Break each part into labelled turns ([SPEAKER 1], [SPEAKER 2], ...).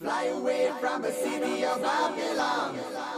[SPEAKER 1] Fly away from the city of Babylon.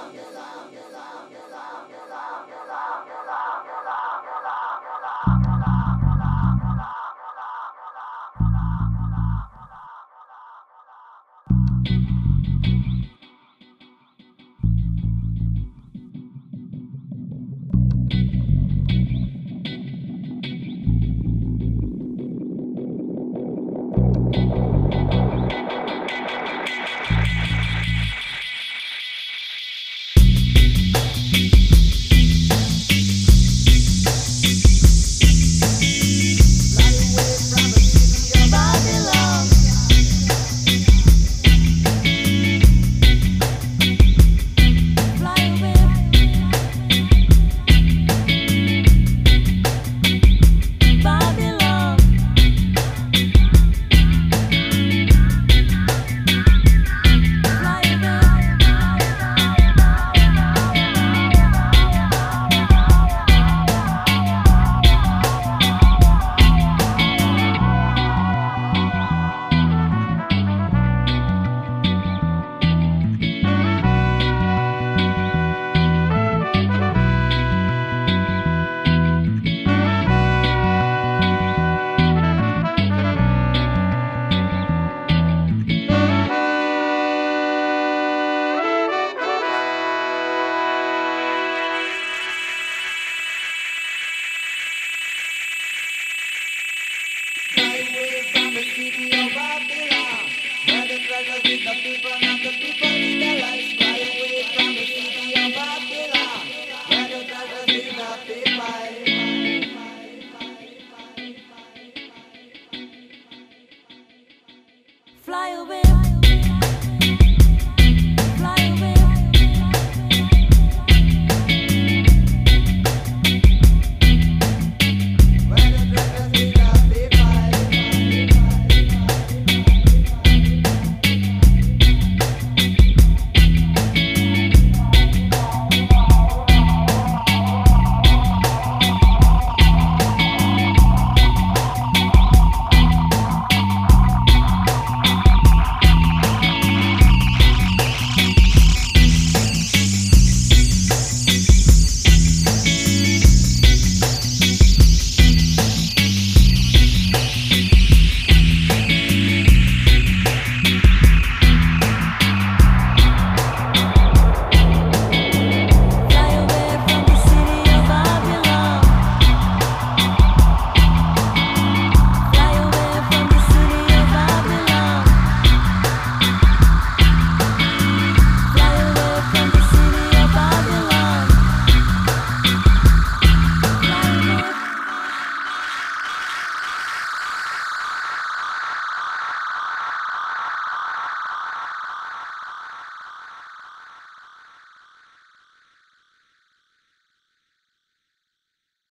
[SPEAKER 2] Thank you.